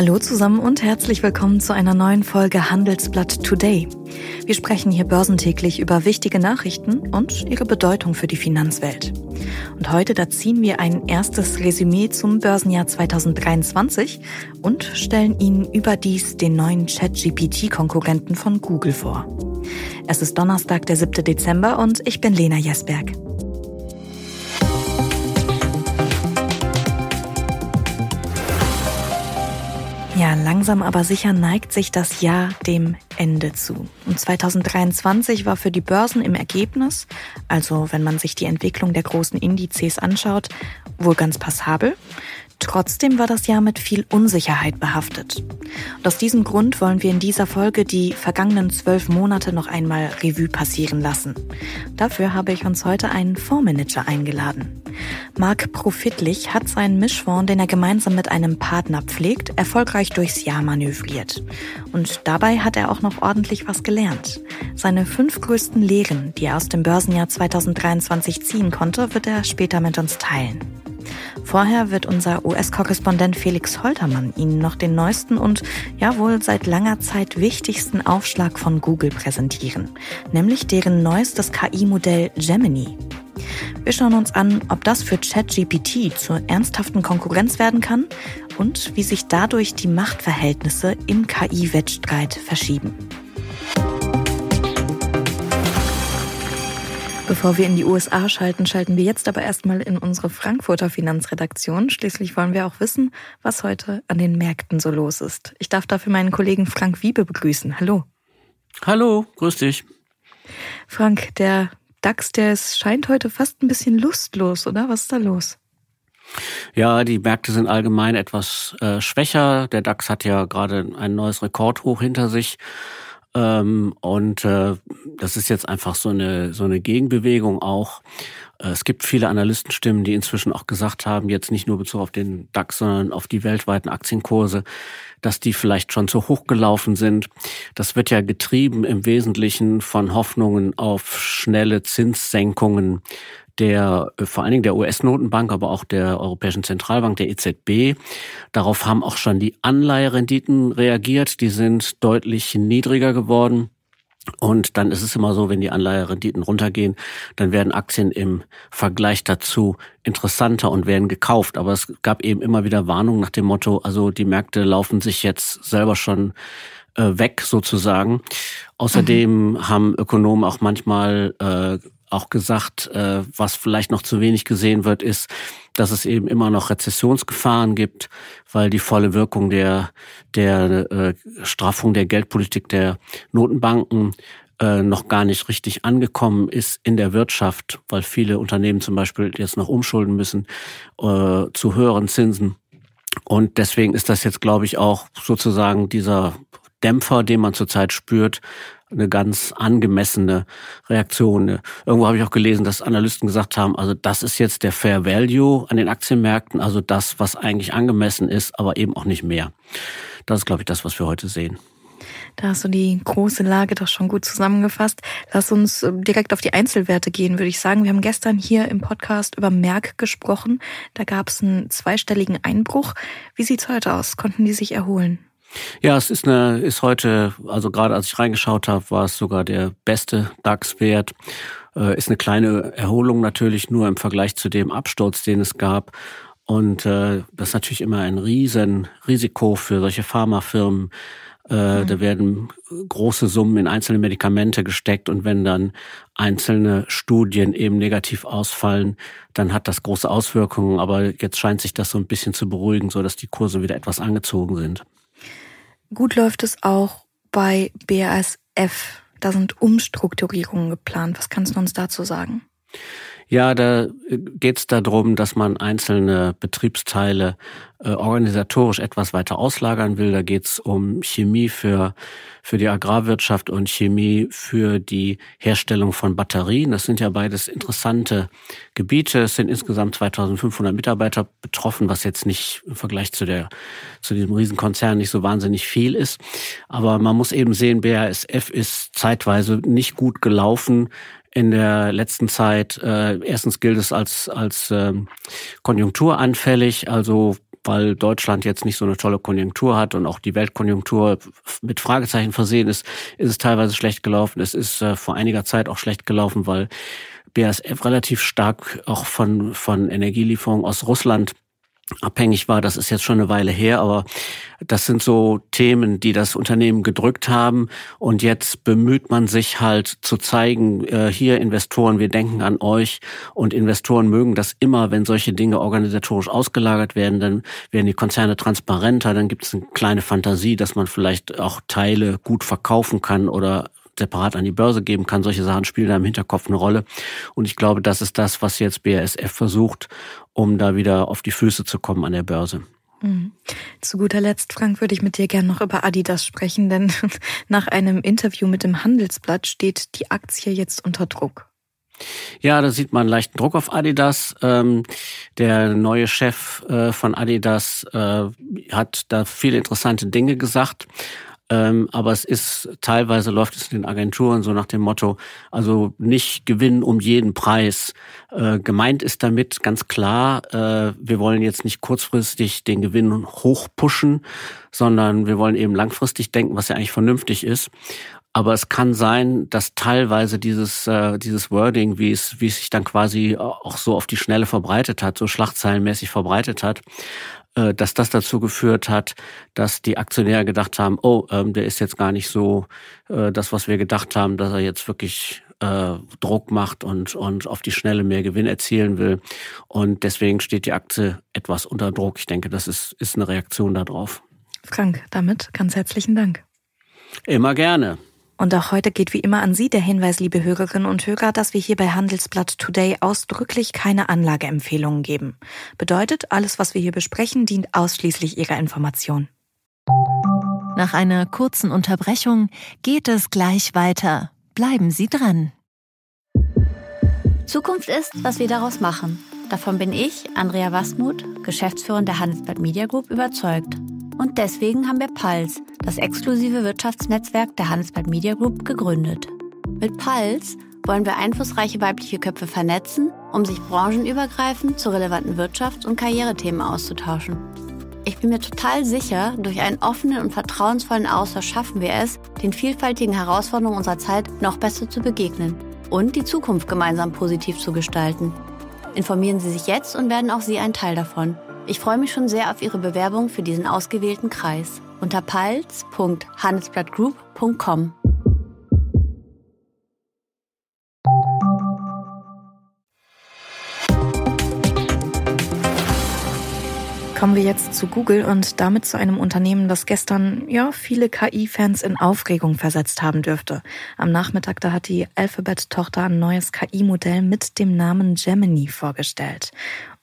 Hallo zusammen und herzlich willkommen zu einer neuen Folge Handelsblatt Today. Wir sprechen hier börsentäglich über wichtige Nachrichten und ihre Bedeutung für die Finanzwelt. Und heute da ziehen wir ein erstes Resümee zum Börsenjahr 2023 und stellen Ihnen überdies den neuen ChatGPT-Konkurrenten von Google vor. Es ist Donnerstag, der 7. Dezember und ich bin Lena Jesberg. Langsam aber sicher neigt sich das Jahr dem Ende zu. Und 2023 war für die Börsen im Ergebnis, also wenn man sich die Entwicklung der großen Indizes anschaut, wohl ganz passabel. Trotzdem war das Jahr mit viel Unsicherheit behaftet. Und aus diesem Grund wollen wir in dieser Folge die vergangenen zwölf Monate noch einmal Revue passieren lassen. Dafür habe ich uns heute einen Fondsmanager eingeladen. Marc Profitlich hat seinen Mischfonds, den er gemeinsam mit einem Partner pflegt, erfolgreich durchs Jahr manövriert. Und dabei hat er auch noch ordentlich was gelernt. Seine fünf größten Lehren, die er aus dem Börsenjahr 2023 ziehen konnte, wird er später mit uns teilen. Vorher wird unser US-Korrespondent Felix Holtermann Ihnen noch den neuesten und ja wohl seit langer Zeit wichtigsten Aufschlag von Google präsentieren, nämlich deren neuestes KI-Modell Gemini. Wir schauen uns an, ob das für ChatGPT zur ernsthaften Konkurrenz werden kann und wie sich dadurch die Machtverhältnisse im KI-Wettstreit verschieben. Bevor wir in die USA schalten, schalten wir jetzt aber erstmal in unsere Frankfurter Finanzredaktion. Schließlich wollen wir auch wissen, was heute an den Märkten so los ist. Ich darf dafür meinen Kollegen Frank Wiebe begrüßen. Hallo. Hallo, grüß dich. Frank, der DAX, der ist, scheint heute fast ein bisschen lustlos, oder? Was ist da los? Ja, die Märkte sind allgemein etwas äh, schwächer. Der DAX hat ja gerade ein neues Rekordhoch hinter sich. Ähm, und äh, das ist jetzt einfach so eine, so eine Gegenbewegung auch. Äh, es gibt viele Analystenstimmen, die inzwischen auch gesagt haben, jetzt nicht nur bezogen auf den DAX, sondern auf die weltweiten Aktienkurse, dass die vielleicht schon zu hoch gelaufen sind. Das wird ja getrieben im Wesentlichen von Hoffnungen auf schnelle Zinssenkungen der äh, vor allen Dingen der US-Notenbank, aber auch der Europäischen Zentralbank, der EZB. Darauf haben auch schon die Anleiherenditen reagiert. Die sind deutlich niedriger geworden. Und dann ist es immer so, wenn die Anleiherenditen runtergehen, dann werden Aktien im Vergleich dazu interessanter und werden gekauft. Aber es gab eben immer wieder Warnungen nach dem Motto, also die Märkte laufen sich jetzt selber schon äh, weg sozusagen. Außerdem mhm. haben Ökonomen auch manchmal äh, auch gesagt, äh, was vielleicht noch zu wenig gesehen wird, ist, dass es eben immer noch Rezessionsgefahren gibt, weil die volle Wirkung der, der äh, Straffung der Geldpolitik der Notenbanken äh, noch gar nicht richtig angekommen ist in der Wirtschaft, weil viele Unternehmen zum Beispiel jetzt noch umschulden müssen äh, zu höheren Zinsen. Und deswegen ist das jetzt, glaube ich, auch sozusagen dieser Dämpfer, den man zurzeit spürt, eine ganz angemessene Reaktion. Irgendwo habe ich auch gelesen, dass Analysten gesagt haben, also das ist jetzt der Fair Value an den Aktienmärkten, also das, was eigentlich angemessen ist, aber eben auch nicht mehr. Das ist, glaube ich, das, was wir heute sehen. Da hast du die große Lage doch schon gut zusammengefasst. Lass uns äh, direkt auf die Einzelwerte gehen, würde ich sagen. Wir haben gestern hier im Podcast über Merck gesprochen. Da gab es einen zweistelligen Einbruch. Wie sieht's heute aus? Konnten die sich erholen? Ja, es ist eine, ist heute, also gerade als ich reingeschaut habe, war es sogar der beste DAX-Wert. Äh, ist eine kleine Erholung natürlich nur im Vergleich zu dem Absturz, den es gab. Und äh, das ist natürlich immer ein riesen Risiko für solche Pharmafirmen. Äh, mhm. Da werden große Summen in einzelne Medikamente gesteckt und wenn dann einzelne Studien eben negativ ausfallen, dann hat das große Auswirkungen. Aber jetzt scheint sich das so ein bisschen zu beruhigen, so dass die Kurse wieder etwas angezogen sind. Gut läuft es auch bei BASF. Da sind Umstrukturierungen geplant. Was kannst du uns dazu sagen? Ja, da geht es darum, dass man einzelne Betriebsteile äh, organisatorisch etwas weiter auslagern will. Da geht es um Chemie für, für die Agrarwirtschaft und Chemie für die Herstellung von Batterien. Das sind ja beides interessante Gebiete. Es sind insgesamt 2500 Mitarbeiter betroffen, was jetzt nicht im Vergleich zu, der, zu diesem Riesenkonzern nicht so wahnsinnig viel ist. Aber man muss eben sehen, BASF ist zeitweise nicht gut gelaufen in der letzten Zeit. Äh, erstens gilt es als, als ähm, konjunkturanfällig, also weil Deutschland jetzt nicht so eine tolle Konjunktur hat und auch die Weltkonjunktur mit Fragezeichen versehen ist, ist es teilweise schlecht gelaufen. Es ist äh, vor einiger Zeit auch schlecht gelaufen, weil BASF relativ stark auch von, von Energielieferungen aus Russland abhängig war. Das ist jetzt schon eine Weile her, aber das sind so Themen, die das Unternehmen gedrückt haben. Und jetzt bemüht man sich halt zu zeigen, äh, hier Investoren, wir denken an euch. Und Investoren mögen das immer, wenn solche Dinge organisatorisch ausgelagert werden, dann werden die Konzerne transparenter, dann gibt es eine kleine Fantasie, dass man vielleicht auch Teile gut verkaufen kann oder separat an die Börse geben kann. Solche Sachen spielen da im Hinterkopf eine Rolle. Und ich glaube, das ist das, was jetzt BASF versucht, um da wieder auf die Füße zu kommen an der Börse. Mhm. Zu guter Letzt, Frank, würde ich mit dir gerne noch über Adidas sprechen, denn nach einem Interview mit dem Handelsblatt steht die Aktie jetzt unter Druck. Ja, da sieht man leichten Druck auf Adidas. Ähm, der neue Chef äh, von Adidas äh, hat da viele interessante Dinge gesagt. Ähm, aber es ist teilweise läuft es in den Agenturen so nach dem Motto, also nicht gewinnen um jeden Preis. Äh, gemeint ist damit ganz klar, äh, wir wollen jetzt nicht kurzfristig den Gewinn hochpushen, sondern wir wollen eben langfristig denken, was ja eigentlich vernünftig ist. Aber es kann sein, dass teilweise dieses, äh, dieses Wording, wie es, wie es sich dann quasi auch so auf die Schnelle verbreitet hat, so schlachtzeilenmäßig verbreitet hat, äh, dass das dazu geführt hat, dass die Aktionäre gedacht haben, oh, ähm, der ist jetzt gar nicht so äh, das, was wir gedacht haben, dass er jetzt wirklich äh, Druck macht und, und auf die Schnelle mehr Gewinn erzielen will. Und deswegen steht die Aktie etwas unter Druck. Ich denke, das ist, ist eine Reaktion darauf. Frank, damit ganz herzlichen Dank. Immer gerne. Und auch heute geht wie immer an Sie der Hinweis, liebe Hörerinnen und Hörer, dass wir hier bei Handelsblatt Today ausdrücklich keine Anlageempfehlungen geben. Bedeutet, alles, was wir hier besprechen, dient ausschließlich Ihrer Information. Nach einer kurzen Unterbrechung geht es gleich weiter. Bleiben Sie dran. Zukunft ist, was wir daraus machen. Davon bin ich, Andrea Wasmuth, Geschäftsführerin der Handelsblatt Media Group, überzeugt. Und deswegen haben wir Pulse, das exklusive Wirtschaftsnetzwerk der Handelsblatt Media Group, gegründet. Mit Pulse wollen wir einflussreiche weibliche Köpfe vernetzen, um sich branchenübergreifend zu relevanten Wirtschafts- und Karrierethemen auszutauschen. Ich bin mir total sicher, durch einen offenen und vertrauensvollen Austausch schaffen wir es, den vielfältigen Herausforderungen unserer Zeit noch besser zu begegnen und die Zukunft gemeinsam positiv zu gestalten. Informieren Sie sich jetzt und werden auch Sie ein Teil davon. Ich freue mich schon sehr auf Ihre Bewerbung für diesen ausgewählten Kreis unter pals.handelsblattgroup.com. Kommen wir jetzt zu Google und damit zu einem Unternehmen, das gestern ja viele KI-Fans in Aufregung versetzt haben dürfte. Am Nachmittag da hat die Alphabet-Tochter ein neues KI-Modell mit dem Namen Gemini vorgestellt.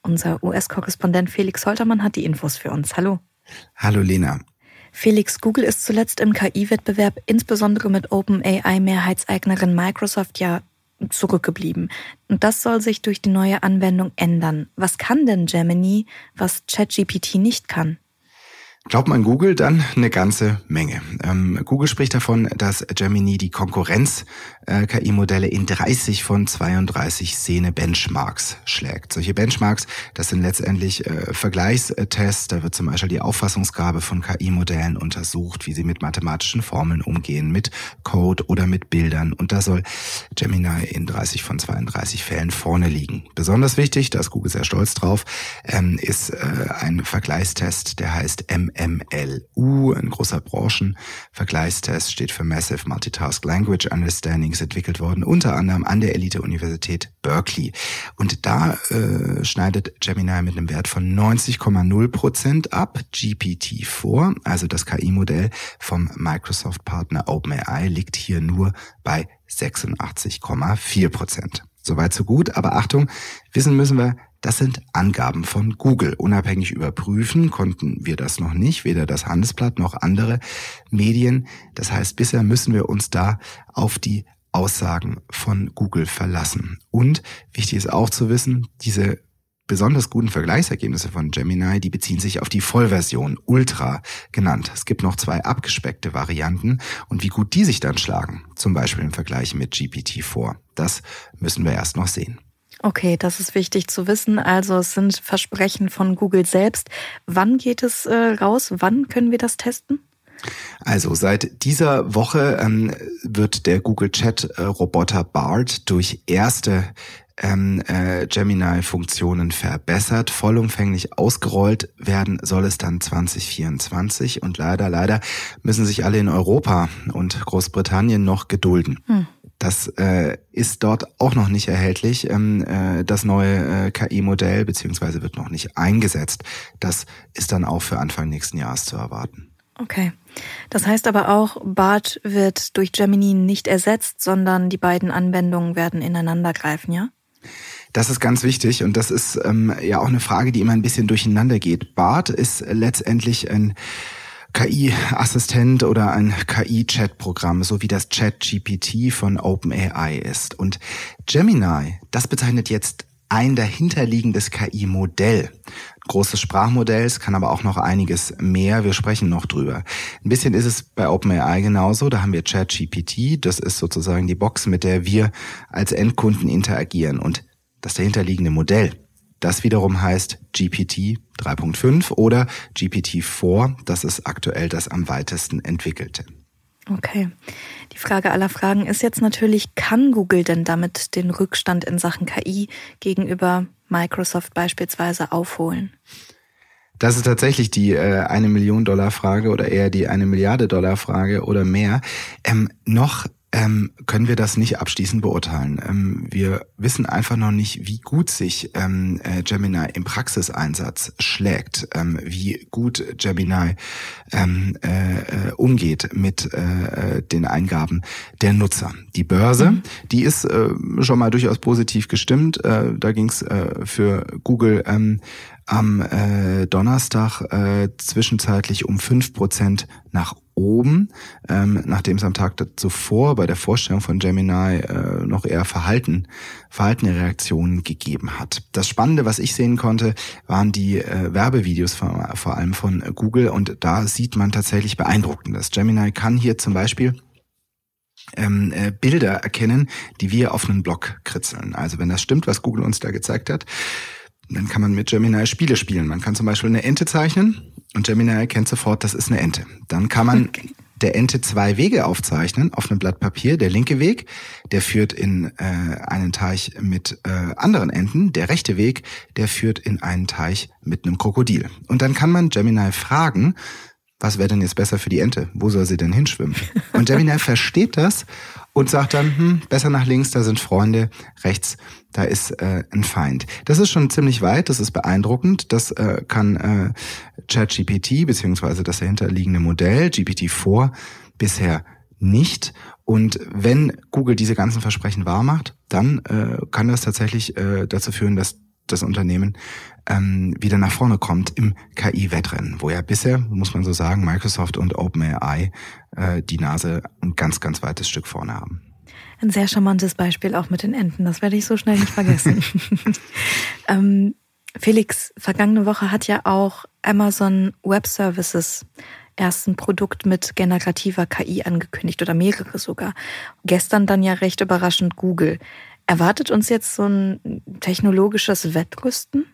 Unser US-Korrespondent Felix Holtermann hat die Infos für uns. Hallo. Hallo Lena. Felix, Google ist zuletzt im KI-Wettbewerb insbesondere mit OpenAI-Mehrheitseignerin Microsoft ja zurückgeblieben. Und das soll sich durch die neue Anwendung ändern. Was kann denn Gemini, was ChatGPT nicht kann? Glaubt man Google dann eine ganze Menge. Ähm, Google spricht davon, dass Gemini die Konkurrenz-KI-Modelle äh, in 30 von 32 Szene-Benchmarks schlägt. Solche Benchmarks, das sind letztendlich äh, Vergleichstests. Da wird zum Beispiel die Auffassungsgabe von KI-Modellen untersucht, wie sie mit mathematischen Formeln umgehen, mit Code oder mit Bildern. Und da soll Gemini in 30 von 32 Fällen vorne liegen. Besonders wichtig, da ist Google sehr stolz drauf, ähm, ist äh, ein Vergleichstest, der heißt M MLU, ein großer Branchenvergleichstest, steht für Massive Multitask Language Understanding, ist entwickelt worden, unter anderem an der Elite-Universität Berkeley. Und da äh, schneidet Gemini mit einem Wert von 90,0 Prozent ab. GPT-4, also das KI-Modell vom Microsoft-Partner OpenAI, liegt hier nur bei 86,4 Prozent. Soweit so gut, aber Achtung, wissen müssen wir, das sind Angaben von Google. Unabhängig überprüfen konnten wir das noch nicht, weder das Handelsblatt noch andere Medien. Das heißt, bisher müssen wir uns da auf die Aussagen von Google verlassen. Und wichtig ist auch zu wissen, diese besonders guten Vergleichsergebnisse von Gemini, die beziehen sich auf die Vollversion, Ultra genannt. Es gibt noch zwei abgespeckte Varianten und wie gut die sich dann schlagen, zum Beispiel im Vergleich mit GPT-4, das müssen wir erst noch sehen. Okay, das ist wichtig zu wissen. Also es sind Versprechen von Google selbst. Wann geht es äh, raus? Wann können wir das testen? Also seit dieser Woche ähm, wird der Google Chat äh, Roboter Bart durch erste ähm, äh, Gemini-Funktionen verbessert. Vollumfänglich ausgerollt werden soll es dann 2024 und leider, leider müssen sich alle in Europa und Großbritannien noch gedulden. Hm. Das äh, ist dort auch noch nicht erhältlich. Ähm, äh, das neue äh, KI-Modell beziehungsweise wird noch nicht eingesetzt. Das ist dann auch für Anfang nächsten Jahres zu erwarten. Okay. Das heißt aber auch, BART wird durch Gemini nicht ersetzt, sondern die beiden Anwendungen werden ineinander greifen, ja? Das ist ganz wichtig und das ist ähm, ja auch eine Frage, die immer ein bisschen durcheinander geht. BART ist letztendlich ein KI-Assistent oder ein KI-Chat-Programm, so wie das Chat-GPT von OpenAI ist. Und Gemini, das bezeichnet jetzt ein dahinterliegendes KI-Modell. Großes Sprachmodells, kann aber auch noch einiges mehr. Wir sprechen noch drüber. Ein bisschen ist es bei OpenAI genauso. Da haben wir ChatGPT. Das ist sozusagen die Box, mit der wir als Endkunden interagieren. Und das dahinterliegende Modell, das wiederum heißt GPT 3.5 oder GPT-4. Das ist aktuell das am weitesten entwickelte. Okay. Die Frage aller Fragen ist jetzt natürlich, kann Google denn damit den Rückstand in Sachen KI gegenüber Microsoft beispielsweise aufholen? Das ist tatsächlich die äh, eine Million Dollar Frage oder eher die eine Milliarde Dollar Frage oder mehr. Ähm, noch ähm, können wir das nicht abschließend beurteilen. Ähm, wir wissen einfach noch nicht, wie gut sich ähm, äh, Gemini im Praxiseinsatz schlägt, ähm, wie gut Gemini ähm, äh, äh umgeht mit äh, äh, den Eingaben der Nutzer. Die Börse, mhm. die ist äh, schon mal durchaus positiv gestimmt. Äh, da ging es äh, für Google ähm, am äh, Donnerstag äh, zwischenzeitlich um fünf Prozent nach oben, ähm, nachdem es am Tag zuvor bei der Vorstellung von Gemini äh, noch eher verhalten, verhaltene Reaktionen gegeben hat. Das Spannende, was ich sehen konnte, waren die äh, Werbevideos von, vor allem von Google und da sieht man tatsächlich beeindruckendes. Gemini kann hier zum Beispiel ähm, äh, Bilder erkennen, die wir auf einen Blog kritzeln. Also wenn das stimmt, was Google uns da gezeigt hat, dann kann man mit Gemini Spiele spielen. Man kann zum Beispiel eine Ente zeichnen und Gemini erkennt sofort, das ist eine Ente. Dann kann man okay. der Ente zwei Wege aufzeichnen auf einem Blatt Papier. Der linke Weg, der führt in äh, einen Teich mit äh, anderen Enten. Der rechte Weg, der führt in einen Teich mit einem Krokodil. Und dann kann man Gemini fragen, was wäre denn jetzt besser für die Ente? Wo soll sie denn hinschwimmen? Und Gemini versteht das und sagt dann, hm, besser nach links, da sind Freunde, rechts, da ist äh, ein Feind. Das ist schon ziemlich weit, das ist beeindruckend. Das äh, kann äh, ChatGPT beziehungsweise das dahinterliegende Modell GPT-4 bisher nicht. Und wenn Google diese ganzen Versprechen wahrmacht, dann äh, kann das tatsächlich äh, dazu führen, dass das Unternehmen ähm, wieder nach vorne kommt im KI-Wettrennen, wo ja bisher, muss man so sagen, Microsoft und OpenAI äh, die Nase ein ganz, ganz weites Stück vorne haben. Ein sehr charmantes Beispiel auch mit den Enten. Das werde ich so schnell nicht vergessen. ähm, Felix, vergangene Woche hat ja auch Amazon Web Services erst ein Produkt mit generativer KI angekündigt oder mehrere sogar. Gestern dann ja recht überraschend Google. Erwartet uns jetzt so ein technologisches Wettrüsten?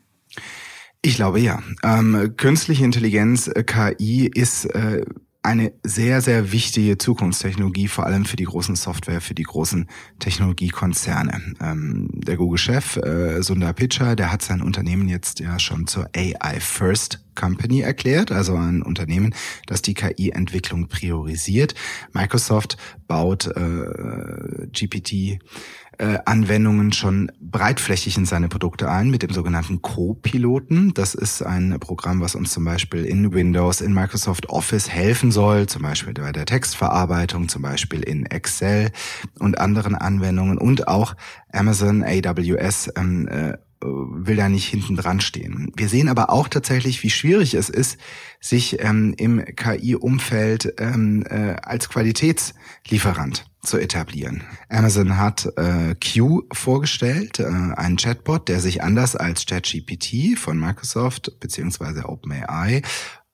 Ich glaube ja. Ähm, künstliche Intelligenz, äh, KI, ist äh, eine sehr, sehr wichtige Zukunftstechnologie, vor allem für die großen Software, für die großen Technologiekonzerne. Ähm, der Google-Chef äh, Sundar Pichai, der hat sein Unternehmen jetzt ja schon zur AI First Company erklärt, also ein Unternehmen, das die KI-Entwicklung priorisiert. Microsoft baut äh, GPT äh, Anwendungen schon breitflächig in seine Produkte ein mit dem sogenannten Co-Piloten. Das ist ein Programm, was uns zum Beispiel in Windows, in Microsoft Office helfen soll, zum Beispiel bei der Textverarbeitung, zum Beispiel in Excel und anderen Anwendungen und auch Amazon AWS ähm, äh, will da nicht hinten dran stehen. Wir sehen aber auch tatsächlich, wie schwierig es ist, sich ähm, im KI-Umfeld ähm, äh, als Qualitätslieferant zu etablieren. Amazon hat äh, Q vorgestellt, äh, einen Chatbot, der sich anders als ChatGPT von Microsoft beziehungsweise OpenAI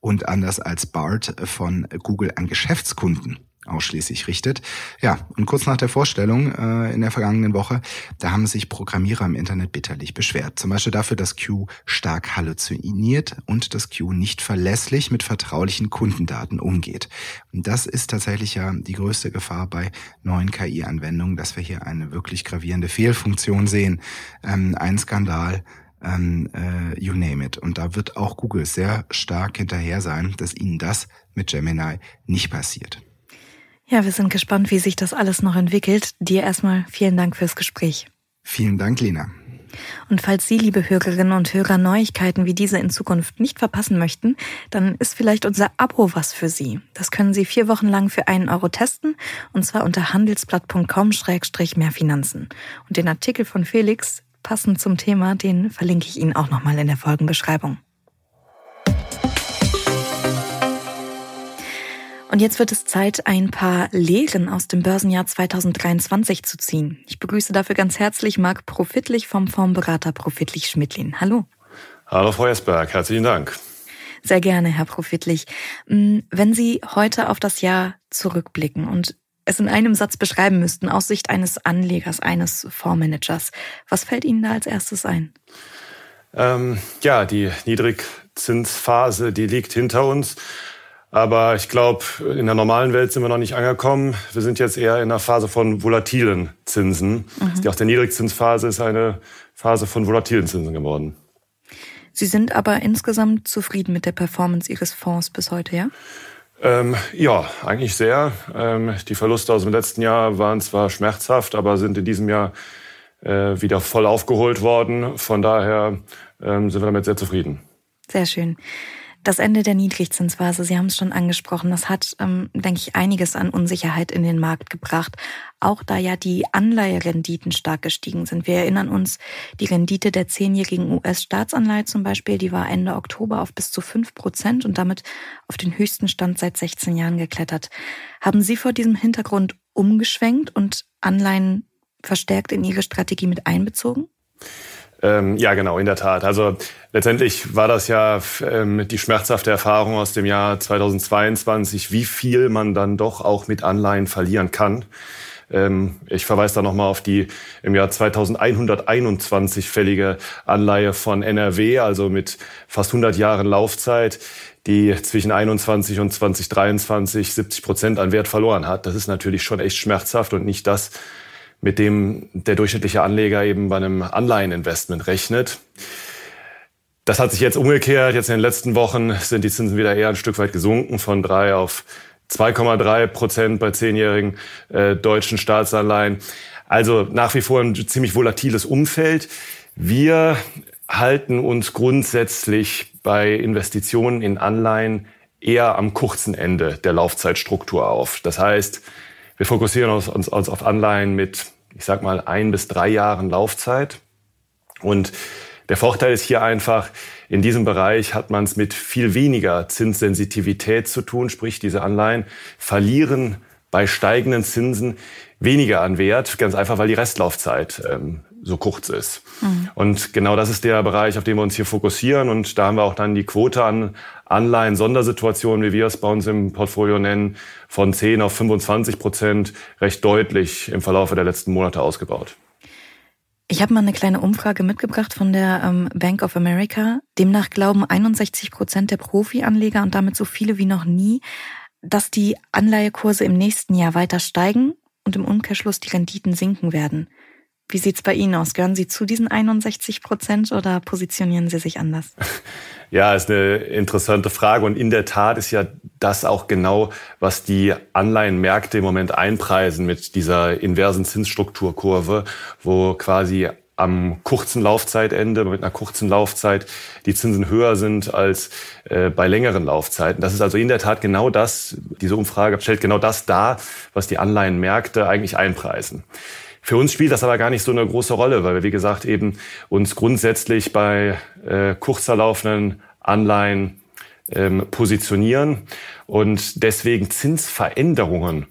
und anders als BART von Google an Geschäftskunden ausschließlich richtet. Ja, und kurz nach der Vorstellung äh, in der vergangenen Woche, da haben sich Programmierer im Internet bitterlich beschwert. Zum Beispiel dafür, dass Q stark halluziniert und dass Q nicht verlässlich mit vertraulichen Kundendaten umgeht. Und das ist tatsächlich ja die größte Gefahr bei neuen KI-Anwendungen, dass wir hier eine wirklich gravierende Fehlfunktion sehen. Ähm, ein Skandal, ähm, äh, you name it. Und da wird auch Google sehr stark hinterher sein, dass ihnen das mit Gemini nicht passiert. Ja, wir sind gespannt, wie sich das alles noch entwickelt. Dir erstmal vielen Dank fürs Gespräch. Vielen Dank, Lena. Und falls Sie, liebe Hörerinnen und Hörer, Neuigkeiten wie diese in Zukunft nicht verpassen möchten, dann ist vielleicht unser Abo was für Sie. Das können Sie vier Wochen lang für einen Euro testen, und zwar unter handelsblatt.com-mehr Finanzen. Und den Artikel von Felix, passend zum Thema, den verlinke ich Ihnen auch nochmal in der Folgenbeschreibung. Und jetzt wird es Zeit, ein paar Lehren aus dem Börsenjahr 2023 zu ziehen. Ich begrüße dafür ganz herzlich Marc Profitlich vom Fondsberater Profitlich Schmidlin. Hallo. Hallo, Frau Esberg. Herzlichen Dank. Sehr gerne, Herr Profitlich. Mm, wenn Sie heute auf das Jahr zurückblicken und es in einem Satz beschreiben müssten, aus Sicht eines Anlegers, eines Fondsmanagers, was fällt Ihnen da als erstes ein? Ähm, ja, die Niedrigzinsphase, die liegt hinter uns. Aber ich glaube, in der normalen Welt sind wir noch nicht angekommen. Wir sind jetzt eher in einer Phase von volatilen Zinsen. Mhm. Auch der Niedrigzinsphase ist eine Phase von volatilen Zinsen geworden. Sie sind aber insgesamt zufrieden mit der Performance Ihres Fonds bis heute, ja? Ähm, ja, eigentlich sehr. Ähm, die Verluste aus dem letzten Jahr waren zwar schmerzhaft, aber sind in diesem Jahr äh, wieder voll aufgeholt worden. Von daher ähm, sind wir damit sehr zufrieden. Sehr schön. Das Ende der Niedrigzinsphase, Sie haben es schon angesprochen, das hat, ähm, denke ich, einiges an Unsicherheit in den Markt gebracht. Auch da ja die Anleiherenditen stark gestiegen sind. Wir erinnern uns, die Rendite der zehnjährigen US-Staatsanleihe zum Beispiel, die war Ende Oktober auf bis zu fünf Prozent und damit auf den höchsten Stand seit 16 Jahren geklettert. Haben Sie vor diesem Hintergrund umgeschwenkt und Anleihen verstärkt in Ihre Strategie mit einbezogen? Ähm, ja, genau, in der Tat. Also letztendlich war das ja ähm, die schmerzhafte Erfahrung aus dem Jahr 2022, wie viel man dann doch auch mit Anleihen verlieren kann. Ähm, ich verweise da nochmal auf die im Jahr 2121 fällige Anleihe von NRW, also mit fast 100 Jahren Laufzeit, die zwischen 21 und 2023 70 Prozent an Wert verloren hat. Das ist natürlich schon echt schmerzhaft und nicht das, mit dem der durchschnittliche Anleger eben bei einem Anleiheninvestment rechnet. Das hat sich jetzt umgekehrt. Jetzt in den letzten Wochen sind die Zinsen wieder eher ein Stück weit gesunken von drei auf 2,3 Prozent bei zehnjährigen äh, deutschen Staatsanleihen. Also nach wie vor ein ziemlich volatiles Umfeld. Wir halten uns grundsätzlich bei Investitionen in Anleihen eher am kurzen Ende der Laufzeitstruktur auf. Das heißt, wir fokussieren uns, uns, uns auf Anleihen mit, ich sag mal, ein bis drei Jahren Laufzeit. Und der Vorteil ist hier einfach, in diesem Bereich hat man es mit viel weniger Zinssensitivität zu tun, sprich diese Anleihen verlieren bei steigenden Zinsen weniger an Wert, ganz einfach, weil die Restlaufzeit ähm, so kurz ist. Mhm. Und genau das ist der Bereich, auf den wir uns hier fokussieren. Und da haben wir auch dann die Quote an Anleihen, Sondersituationen, wie wir es bei uns im Portfolio nennen, von 10 auf 25 Prozent recht deutlich im Verlauf der letzten Monate ausgebaut. Ich habe mal eine kleine Umfrage mitgebracht von der ähm, Bank of America. Demnach glauben 61 Prozent der Profi-Anleger und damit so viele wie noch nie, dass die Anleihekurse im nächsten Jahr weiter steigen und im Umkehrschluss die Renditen sinken werden. Wie sieht's bei Ihnen aus? Gehören Sie zu diesen 61 Prozent oder positionieren Sie sich anders? Ja, ist eine interessante Frage. Und in der Tat ist ja das auch genau, was die Anleihenmärkte im Moment einpreisen mit dieser inversen Zinsstrukturkurve, wo quasi am kurzen Laufzeitende, mit einer kurzen Laufzeit, die Zinsen höher sind als äh, bei längeren Laufzeiten. Das ist also in der Tat genau das, diese Umfrage stellt genau das dar, was die Anleihenmärkte eigentlich einpreisen. Für uns spielt das aber gar nicht so eine große Rolle, weil wir, wie gesagt, eben uns grundsätzlich bei äh, kurzer laufenden Anleihen ähm, positionieren und deswegen Zinsveränderungen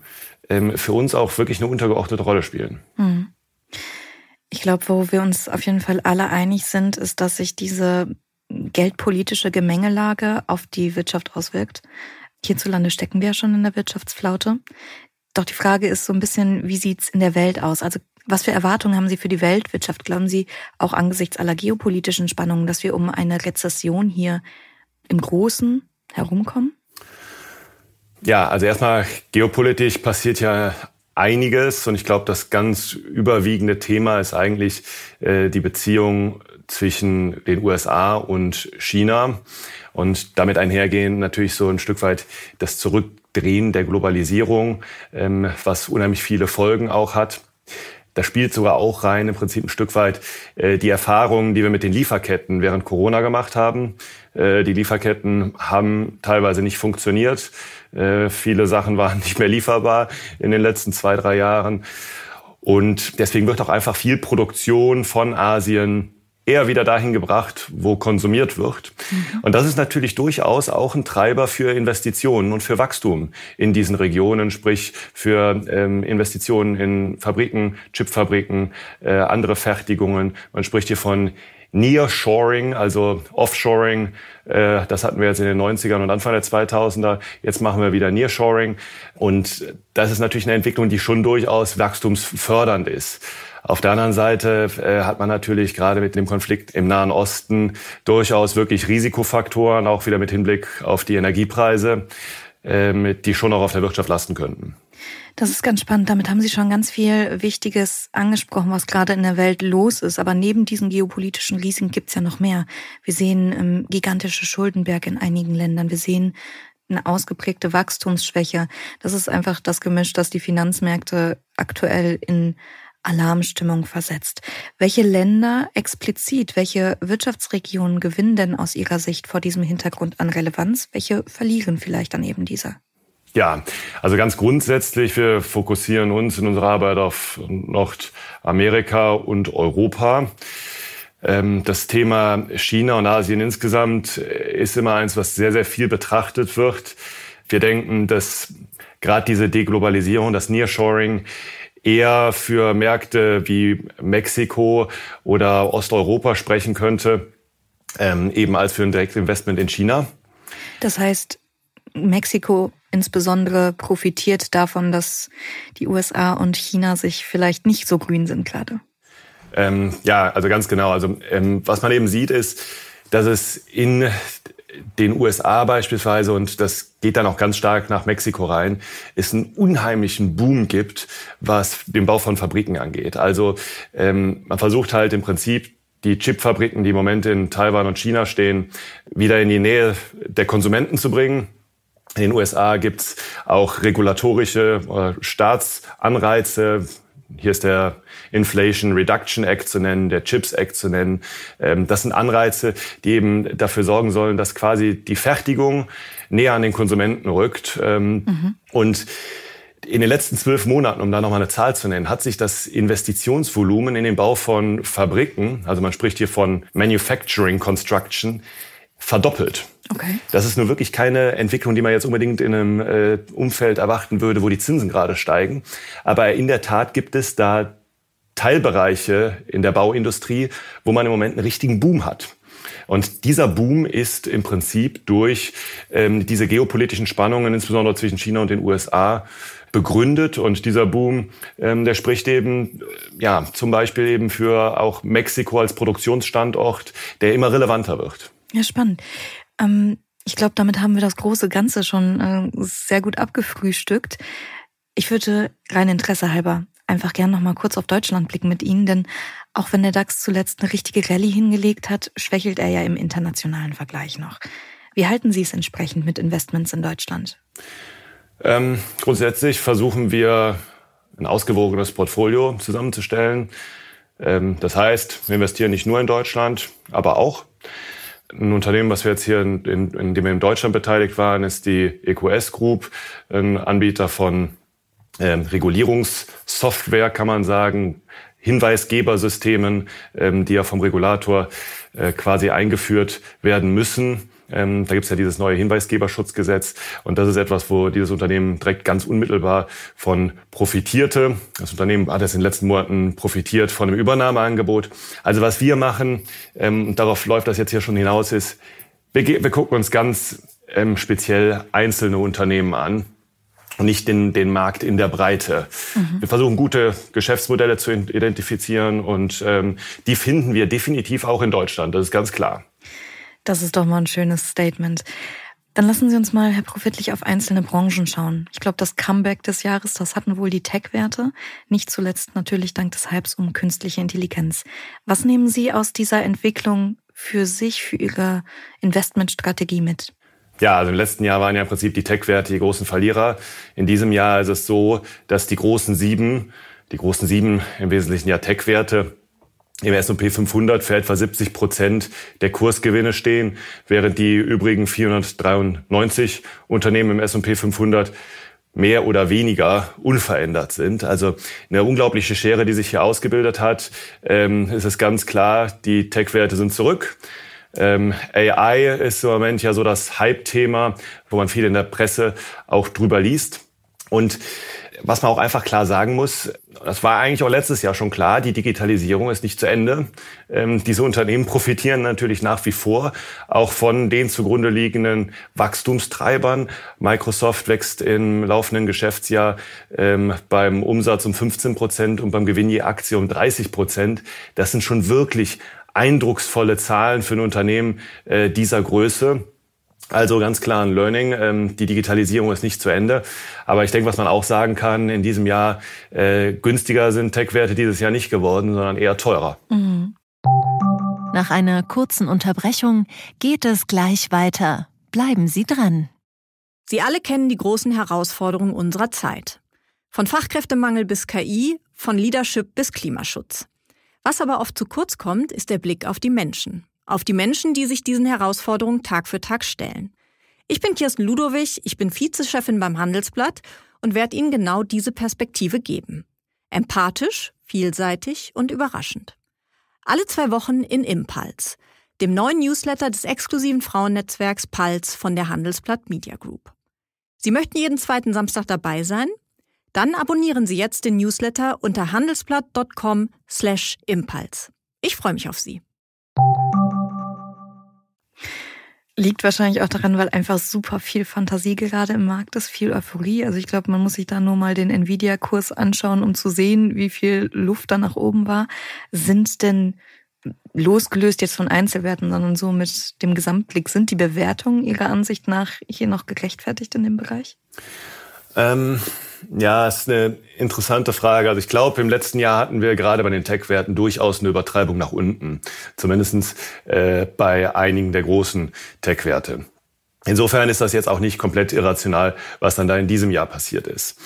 ähm, für uns auch wirklich eine untergeordnete Rolle spielen. Hm. Ich glaube, wo wir uns auf jeden Fall alle einig sind, ist, dass sich diese geldpolitische Gemengelage auf die Wirtschaft auswirkt. Hierzulande stecken wir ja schon in der Wirtschaftsflaute. Doch die Frage ist so ein bisschen, wie sieht's in der Welt aus? Also was für Erwartungen haben Sie für die Weltwirtschaft? Glauben Sie auch angesichts aller geopolitischen Spannungen, dass wir um eine Rezession hier im Großen herumkommen? Ja, also erstmal geopolitisch passiert ja einiges und ich glaube, das ganz überwiegende Thema ist eigentlich äh, die Beziehung zwischen den USA und China und damit einhergehen natürlich so ein Stück weit das Zurückdrehen der Globalisierung, ähm, was unheimlich viele Folgen auch hat. Da spielt sogar auch rein im Prinzip ein Stück weit äh, die Erfahrungen, die wir mit den Lieferketten während Corona gemacht haben. Äh, die Lieferketten haben teilweise nicht funktioniert. Äh, viele Sachen waren nicht mehr lieferbar in den letzten zwei, drei Jahren. Und deswegen wird auch einfach viel Produktion von Asien eher wieder dahin gebracht, wo konsumiert wird. Mhm. Und das ist natürlich durchaus auch ein Treiber für Investitionen und für Wachstum in diesen Regionen, sprich für ähm, Investitionen in Fabriken, Chipfabriken, äh, andere Fertigungen. Man spricht hier von Nearshoring, also Offshoring. Äh, das hatten wir jetzt in den 90ern und Anfang der 2000er. Jetzt machen wir wieder Nearshoring. Und das ist natürlich eine Entwicklung, die schon durchaus wachstumsfördernd ist. Auf der anderen Seite äh, hat man natürlich gerade mit dem Konflikt im Nahen Osten durchaus wirklich Risikofaktoren, auch wieder mit Hinblick auf die Energiepreise, äh, die schon auch auf der Wirtschaft lasten könnten. Das ist ganz spannend. Damit haben Sie schon ganz viel Wichtiges angesprochen, was gerade in der Welt los ist. Aber neben diesen geopolitischen Risiken gibt es ja noch mehr. Wir sehen ähm, gigantische Schuldenberge in einigen Ländern. Wir sehen eine ausgeprägte Wachstumsschwäche. Das ist einfach das Gemisch, das die Finanzmärkte aktuell in Alarmstimmung versetzt. Welche Länder explizit, welche Wirtschaftsregionen gewinnen denn aus Ihrer Sicht vor diesem Hintergrund an Relevanz? Welche verlieren vielleicht an eben dieser? Ja, also ganz grundsätzlich, wir fokussieren uns in unserer Arbeit auf Nordamerika und Europa. Ähm, das Thema China und Asien insgesamt ist immer eins, was sehr, sehr viel betrachtet wird. Wir denken, dass gerade diese Deglobalisierung, das Nearshoring eher für Märkte wie Mexiko oder Osteuropa sprechen könnte, ähm, eben als für ein Direktinvestment in China. Das heißt, Mexiko insbesondere profitiert davon, dass die USA und China sich vielleicht nicht so grün sind gerade. Ähm, ja, also ganz genau. Also ähm, was man eben sieht, ist, dass es in den USA beispielsweise, und das geht dann auch ganz stark nach Mexiko rein, es einen unheimlichen Boom gibt, was den Bau von Fabriken angeht. Also ähm, man versucht halt im Prinzip die Chipfabriken, die im Moment in Taiwan und China stehen, wieder in die Nähe der Konsumenten zu bringen. In den USA gibt's auch regulatorische oder Staatsanreize, hier ist der Inflation Reduction Act zu nennen, der CHIPS Act zu nennen. Ähm, das sind Anreize, die eben dafür sorgen sollen, dass quasi die Fertigung näher an den Konsumenten rückt. Ähm, mhm. Und in den letzten zwölf Monaten, um da nochmal eine Zahl zu nennen, hat sich das Investitionsvolumen in den Bau von Fabriken, also man spricht hier von Manufacturing Construction, verdoppelt. Okay. Das ist nur wirklich keine Entwicklung, die man jetzt unbedingt in einem äh, Umfeld erwarten würde, wo die Zinsen gerade steigen. Aber in der Tat gibt es da Teilbereiche in der Bauindustrie, wo man im Moment einen richtigen Boom hat. Und dieser Boom ist im Prinzip durch ähm, diese geopolitischen Spannungen, insbesondere zwischen China und den USA, begründet. Und dieser Boom, ähm, der spricht eben, äh, ja, zum Beispiel eben für auch Mexiko als Produktionsstandort, der immer relevanter wird. Ja, spannend. Ähm, ich glaube, damit haben wir das große Ganze schon äh, sehr gut abgefrühstückt. Ich würde rein Interesse halber einfach gern noch mal kurz auf Deutschland blicken mit Ihnen, denn auch wenn der DAX zuletzt eine richtige Rallye hingelegt hat, schwächelt er ja im internationalen Vergleich noch. Wie halten Sie es entsprechend mit Investments in Deutschland? Ähm, grundsätzlich versuchen wir ein ausgewogenes Portfolio zusammenzustellen. Ähm, das heißt, wir investieren nicht nur in Deutschland, aber auch ein Unternehmen, was wir jetzt hier, in, in, in dem wir in Deutschland beteiligt waren, ist die EQS Group, ein Anbieter von ähm, Regulierungssoftware, kann man sagen, Hinweisgebersystemen, ähm, die ja vom Regulator äh, quasi eingeführt werden müssen. Ähm, da gibt es ja dieses neue Hinweisgeberschutzgesetz und das ist etwas, wo dieses Unternehmen direkt ganz unmittelbar von profitierte. Das Unternehmen hat jetzt in den letzten Monaten profitiert von einem Übernahmeangebot. Also was wir machen, ähm, darauf läuft das jetzt hier schon hinaus, ist, wir, wir gucken uns ganz ähm, speziell einzelne Unternehmen an und nicht den, den Markt in der Breite. Mhm. Wir versuchen gute Geschäftsmodelle zu identifizieren und ähm, die finden wir definitiv auch in Deutschland, das ist ganz klar. Das ist doch mal ein schönes Statement. Dann lassen Sie uns mal, Herr Profitlich, auf einzelne Branchen schauen. Ich glaube, das Comeback des Jahres, das hatten wohl die Tech-Werte. Nicht zuletzt natürlich dank des Hypes um künstliche Intelligenz. Was nehmen Sie aus dieser Entwicklung für sich, für Ihre Investmentstrategie mit? Ja, also im letzten Jahr waren ja im Prinzip die Tech-Werte die großen Verlierer. In diesem Jahr ist es so, dass die großen sieben, die großen sieben im Wesentlichen ja Tech-Werte, im S&P 500 für etwa 70 Prozent der Kursgewinne stehen, während die übrigen 493 Unternehmen im S&P 500 mehr oder weniger unverändert sind. Also eine unglaubliche Schere, die sich hier ausgebildet hat. Ähm, es ist ganz klar, die Tech-Werte sind zurück. Ähm, AI ist im Moment ja so das Hype-Thema, wo man viel in der Presse auch drüber liest. Und was man auch einfach klar sagen muss, das war eigentlich auch letztes Jahr schon klar, die Digitalisierung ist nicht zu Ende. Ähm, diese Unternehmen profitieren natürlich nach wie vor auch von den zugrunde liegenden Wachstumstreibern. Microsoft wächst im laufenden Geschäftsjahr ähm, beim Umsatz um 15 Prozent und beim Gewinn je Aktie um 30 Prozent. Das sind schon wirklich eindrucksvolle Zahlen für ein Unternehmen äh, dieser Größe. Also ganz klar ein Learning. Ähm, die Digitalisierung ist nicht zu Ende. Aber ich denke, was man auch sagen kann, in diesem Jahr äh, günstiger sind Tech-Werte dieses Jahr nicht geworden, sondern eher teurer. Mhm. Nach einer kurzen Unterbrechung geht es gleich weiter. Bleiben Sie dran. Sie alle kennen die großen Herausforderungen unserer Zeit. Von Fachkräftemangel bis KI, von Leadership bis Klimaschutz. Was aber oft zu kurz kommt, ist der Blick auf die Menschen auf die Menschen, die sich diesen Herausforderungen Tag für Tag stellen. Ich bin Kirsten Ludowig, ich bin Vizechefin beim Handelsblatt und werde Ihnen genau diese Perspektive geben. Empathisch, vielseitig und überraschend. Alle zwei Wochen in Impuls, dem neuen Newsletter des exklusiven Frauennetzwerks Pulse von der Handelsblatt Media Group. Sie möchten jeden zweiten Samstag dabei sein? Dann abonnieren Sie jetzt den Newsletter unter handelsblatt.com slash impuls. Ich freue mich auf Sie. Liegt wahrscheinlich auch daran, weil einfach super viel Fantasie gerade im Markt ist, viel Euphorie. Also ich glaube, man muss sich da nur mal den Nvidia-Kurs anschauen, um zu sehen, wie viel Luft da nach oben war. Sind denn losgelöst jetzt von Einzelwerten, sondern so mit dem Gesamtblick, sind die Bewertungen Ihrer Ansicht nach hier noch gerechtfertigt in dem Bereich? Ähm, ja, ist eine interessante Frage. Also ich glaube, im letzten Jahr hatten wir gerade bei den Tech-Werten durchaus eine Übertreibung nach unten. Zumindest äh, bei einigen der großen Tech-Werte. Insofern ist das jetzt auch nicht komplett irrational, was dann da in diesem Jahr passiert ist.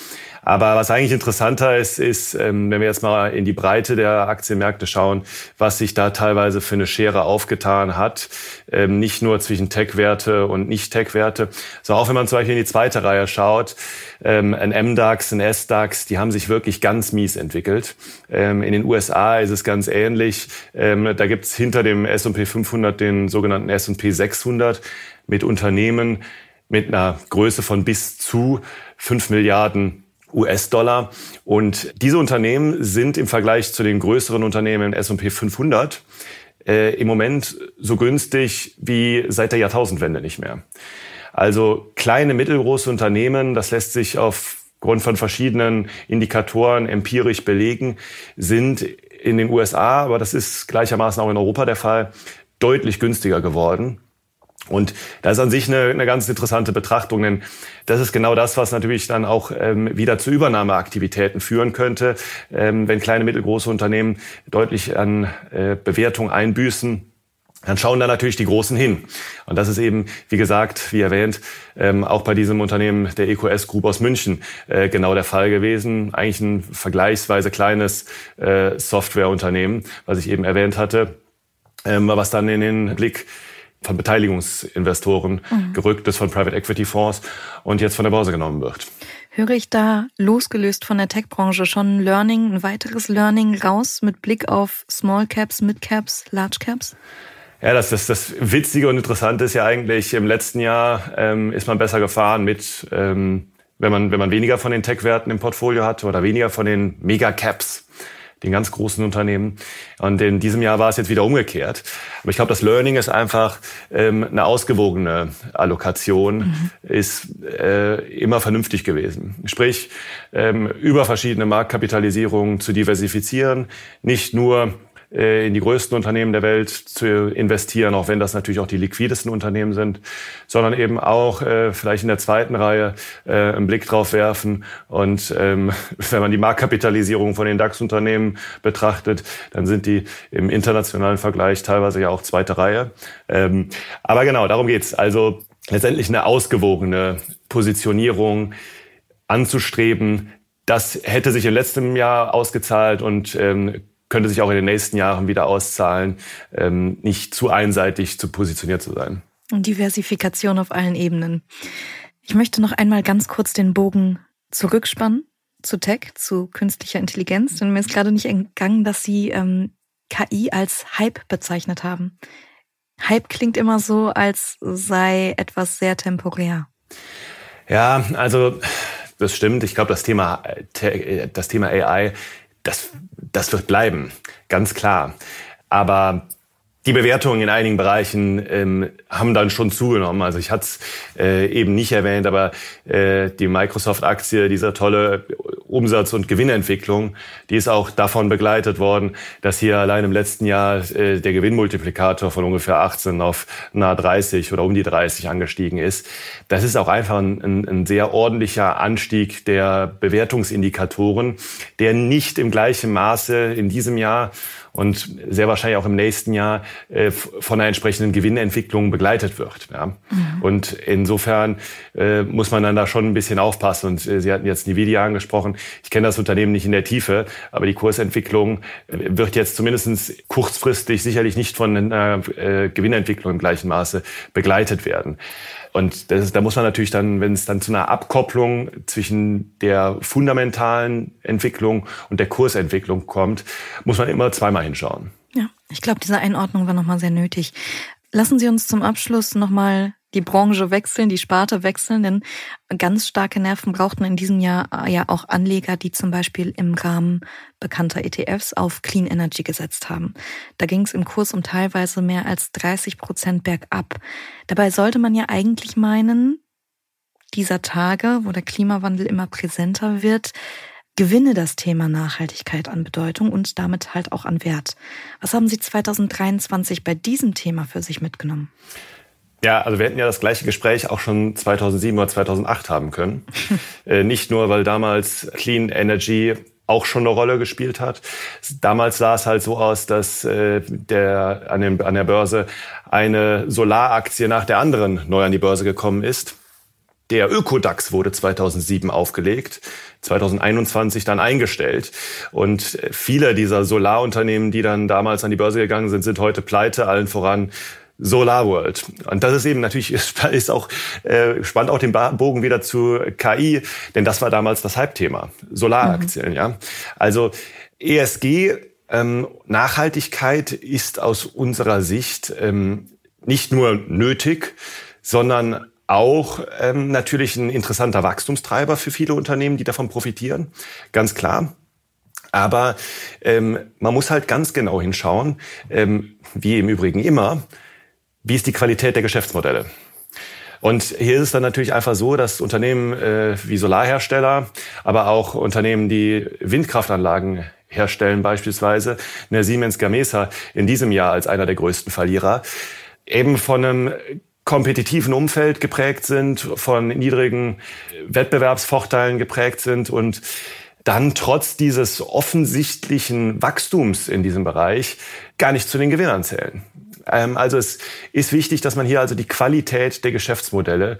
Aber was eigentlich interessanter ist, ist, ähm, wenn wir jetzt mal in die Breite der Aktienmärkte schauen, was sich da teilweise für eine Schere aufgetan hat. Ähm, nicht nur zwischen Tech-Werte und Nicht-Tech-Werte, sondern auch wenn man zum Beispiel in die zweite Reihe schaut, ähm, ein MDAX, ein SDAX, die haben sich wirklich ganz mies entwickelt. In den USA ist es ganz ähnlich. Da gibt's hinter dem S&P 500 den sogenannten S&P 600 mit Unternehmen mit einer Größe von bis zu 5 Milliarden US-Dollar. Und diese Unternehmen sind im Vergleich zu den größeren Unternehmen im S&P 500 äh, im Moment so günstig wie seit der Jahrtausendwende nicht mehr. Also kleine, mittelgroße Unternehmen, das lässt sich aufgrund von verschiedenen Indikatoren empirisch belegen, sind in den USA, aber das ist gleichermaßen auch in Europa der Fall, deutlich günstiger geworden. Und das ist an sich eine, eine ganz interessante Betrachtung, denn das ist genau das, was natürlich dann auch ähm, wieder zu Übernahmeaktivitäten führen könnte, ähm, wenn kleine, mittelgroße Unternehmen deutlich an äh, Bewertung einbüßen. Dann schauen da natürlich die Großen hin. Und das ist eben, wie gesagt, wie erwähnt, ähm, auch bei diesem Unternehmen der EQS Group aus München äh, genau der Fall gewesen. Eigentlich ein vergleichsweise kleines äh, Softwareunternehmen, was ich eben erwähnt hatte, ähm, was dann in den Blick von Beteiligungsinvestoren mhm. gerückt ist, von Private Equity Fonds und jetzt von der Börse genommen wird. Höre ich da losgelöst von der Tech-Branche schon Learning, ein weiteres Learning raus mit Blick auf Small Caps, Mid Caps, Large Caps? Ja, das, das, das Witzige und Interessante ist ja eigentlich, im letzten Jahr ähm, ist man besser gefahren mit, ähm, wenn, man, wenn man weniger von den Tech-Werten im Portfolio hat oder weniger von den Mega-Caps. Den ganz großen Unternehmen. Und in diesem Jahr war es jetzt wieder umgekehrt. Aber ich glaube, das Learning ist einfach ähm, eine ausgewogene Allokation, mhm. ist äh, immer vernünftig gewesen. Sprich, ähm, über verschiedene Marktkapitalisierungen zu diversifizieren, nicht nur in die größten Unternehmen der Welt zu investieren, auch wenn das natürlich auch die liquidesten Unternehmen sind, sondern eben auch äh, vielleicht in der zweiten Reihe äh, einen Blick drauf werfen. Und ähm, wenn man die Marktkapitalisierung von den DAX-Unternehmen betrachtet, dann sind die im internationalen Vergleich teilweise ja auch zweite Reihe. Ähm, aber genau, darum geht's. Also letztendlich eine ausgewogene Positionierung anzustreben. Das hätte sich im letzten Jahr ausgezahlt und ähm, könnte sich auch in den nächsten Jahren wieder auszahlen, ähm, nicht zu einseitig zu positioniert zu sein. Und Diversifikation auf allen Ebenen. Ich möchte noch einmal ganz kurz den Bogen zurückspannen zu Tech, zu künstlicher Intelligenz, denn mir ist gerade nicht entgangen, dass Sie ähm, KI als Hype bezeichnet haben. Hype klingt immer so, als sei etwas sehr temporär. Ja, also das stimmt. Ich glaube, das Thema, äh, das Thema AI, das das wird bleiben, ganz klar. Aber die Bewertungen in einigen Bereichen ähm, haben dann schon zugenommen. Also ich hatte es äh, eben nicht erwähnt, aber äh, die Microsoft-Aktie, dieser tolle Umsatz- und Gewinnentwicklung, die ist auch davon begleitet worden, dass hier allein im letzten Jahr äh, der Gewinnmultiplikator von ungefähr 18 auf nahe 30 oder um die 30 angestiegen ist. Das ist auch einfach ein, ein, ein sehr ordentlicher Anstieg der Bewertungsindikatoren, der nicht im gleichen Maße in diesem Jahr und sehr wahrscheinlich auch im nächsten Jahr äh, von einer entsprechenden Gewinnentwicklung begleitet wird. Ja. Mhm. Und insofern äh, muss man dann da schon ein bisschen aufpassen. Und äh, Sie hatten jetzt Nvidia angesprochen. Ich kenne das Unternehmen nicht in der Tiefe, aber die Kursentwicklung äh, wird jetzt zumindest kurzfristig sicherlich nicht von einer äh, Gewinnentwicklung im gleichen Maße begleitet werden. Und das da muss man natürlich dann, wenn es dann zu einer Abkopplung zwischen der fundamentalen Entwicklung und der Kursentwicklung kommt, muss man immer zweimal hinschauen. Ja, ich glaube, diese Einordnung war nochmal sehr nötig. Lassen Sie uns zum Abschluss nochmal die Branche wechseln, die Sparte wechseln, denn ganz starke Nerven brauchten in diesem Jahr äh, ja auch Anleger, die zum Beispiel im Rahmen bekannter ETFs auf Clean Energy gesetzt haben. Da ging es im Kurs um teilweise mehr als 30 Prozent bergab. Dabei sollte man ja eigentlich meinen, dieser Tage, wo der Klimawandel immer präsenter wird, gewinne das Thema Nachhaltigkeit an Bedeutung und damit halt auch an Wert. Was haben Sie 2023 bei diesem Thema für sich mitgenommen? Ja, also wir hätten ja das gleiche Gespräch auch schon 2007 oder 2008 haben können. äh, nicht nur, weil damals Clean Energy auch schon eine Rolle gespielt hat. Damals sah es halt so aus, dass äh, der, an, dem, an der Börse eine Solaraktie nach der anderen neu an die Börse gekommen ist. Der Ökodax wurde 2007 aufgelegt, 2021 dann eingestellt. Und viele dieser Solarunternehmen, die dann damals an die Börse gegangen sind, sind heute pleite, allen voran Solar World. Und das ist eben natürlich, ist auch, äh, spannt auch den Bogen wieder zu KI, denn das war damals das Halbthema. Solaraktien, mhm. ja. Also ESG, ähm, Nachhaltigkeit ist aus unserer Sicht ähm, nicht nur nötig, sondern auch ähm, natürlich ein interessanter Wachstumstreiber für viele Unternehmen, die davon profitieren. Ganz klar. Aber ähm, man muss halt ganz genau hinschauen, ähm, wie im Übrigen immer, wie ist die Qualität der Geschäftsmodelle? Und hier ist es dann natürlich einfach so, dass Unternehmen äh, wie Solarhersteller, aber auch Unternehmen, die Windkraftanlagen herstellen beispielsweise, eine Siemens Gamesa in diesem Jahr als einer der größten Verlierer, eben von einem kompetitiven Umfeld geprägt sind, von niedrigen Wettbewerbsvorteilen geprägt sind und dann trotz dieses offensichtlichen Wachstums in diesem Bereich gar nicht zu den Gewinnern zählen. Ähm, also es ist wichtig, dass man hier also die Qualität der Geschäftsmodelle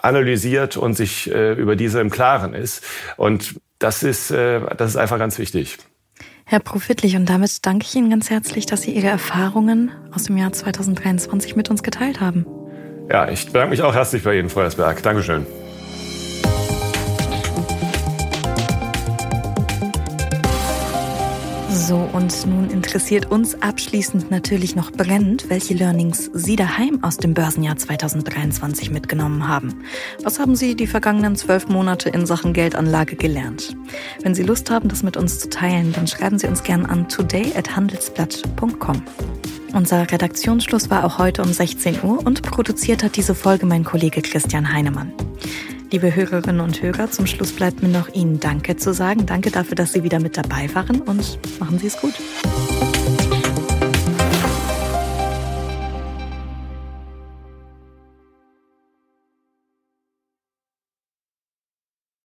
analysiert und sich äh, über diese im Klaren ist. Und das ist, äh, das ist einfach ganz wichtig. Herr Profitlich, und damit danke ich Ihnen ganz herzlich, dass Sie Ihre Erfahrungen aus dem Jahr 2023 mit uns geteilt haben. Ja, ich bedanke mich auch herzlich bei Ihnen, Frau Esberg. Dankeschön. So, und nun interessiert uns abschließend natürlich noch brennend, welche Learnings Sie daheim aus dem Börsenjahr 2023 mitgenommen haben. Was haben Sie die vergangenen zwölf Monate in Sachen Geldanlage gelernt? Wenn Sie Lust haben, das mit uns zu teilen, dann schreiben Sie uns gern an today@handelsblatt.com. Unser Redaktionsschluss war auch heute um 16 Uhr und produziert hat diese Folge mein Kollege Christian Heinemann. Liebe Hörerinnen und Hörer, zum Schluss bleibt mir noch Ihnen Danke zu sagen. Danke dafür, dass Sie wieder mit dabei waren und machen Sie es gut.